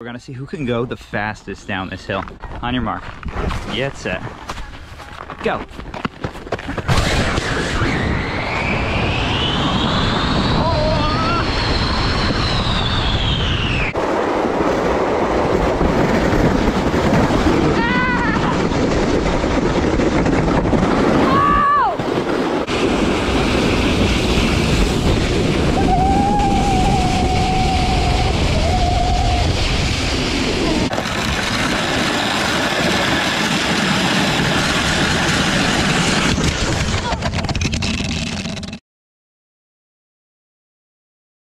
We're gonna see who can go the fastest down this hill. On your mark, get set, go.